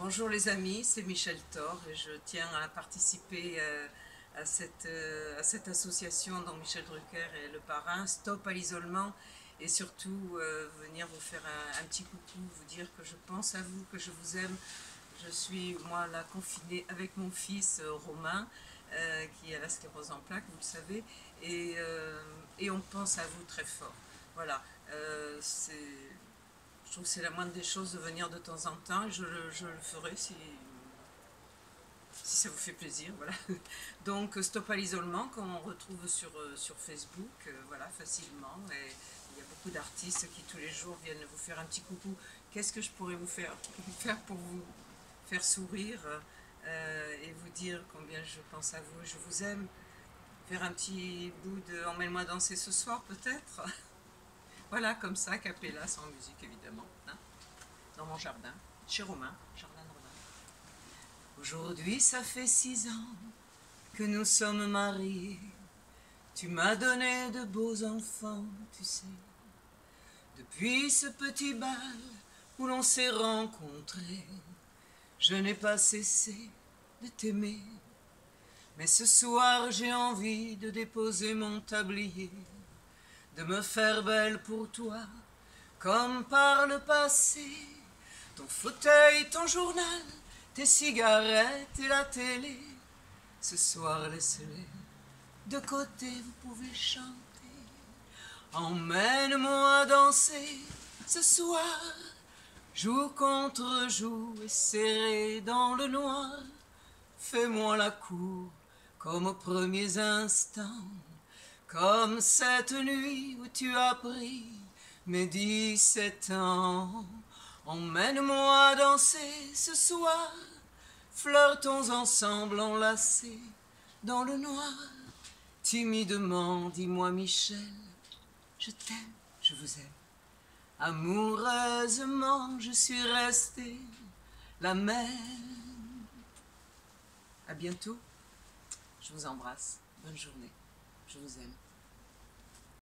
Bonjour les amis, c'est Michel Thor et je tiens à participer euh, à cette, euh, à cette association dont Michel Drucker est le parrain, Stop à l'isolement et surtout euh, venir vous faire un, petit coucou, vous dire que je pense à vous, que je vous aime. Je suis moi là confinée avec mon fils Romain qui a la sclérose en plaques, vous le savez, et, on pense à vous très fort. Voilà, c'est la moindre des choses de venir de temps en temps et je, le ferai si, si ça vous fait plaisir. Voilà. Donc Stop à l'isolement qu'on retrouve sur, euh, sur Facebook euh, voilà, facilement. Il y a beaucoup d'artistes qui tous les jours viennent vous faire un petit coucou. Qu'est-ce que je pourrais vous faire, faire pour vous faire sourire euh, et vous dire combien je pense à vous, je vous aime? Faire un petit bout de Emmène-moi danser ce soir peut-être? voilà, comme ça, Capella, sans musique évidemment, hein, dans mon jardin, chez Romain, jardin de Romain. Aujourd'hui, ça fait six ans que nous sommes mariés. Tu m'as donné de beaux enfants, tu sais. Depuis ce petit bal où l'on s'est rencontrés, je n'ai pas cessé de t'aimer. Mais ce soir, j'ai envie de déposer mon tablier de me faire belle pour toi, comme par le passé. Ton fauteuil, ton journal, tes cigarettes et la télé. Ce soir, laisse-les de côté, vous pouvez chanter. Emmène-moi danser ce soir, jour contre jour et serré dans le noir. Fais-moi la cour comme aux premiers instants. Comme cette nuit où tu as pris mes dix-sept ans, emmène-moi danser ce soir, flirtons ensemble enlacés dans le noir. Timidement, dis-moi Michel, je t'aime, je vous aime. Amoureusement, je suis restée la même. À bientôt. Je vous embrasse. Bonne journée. Je vous aime.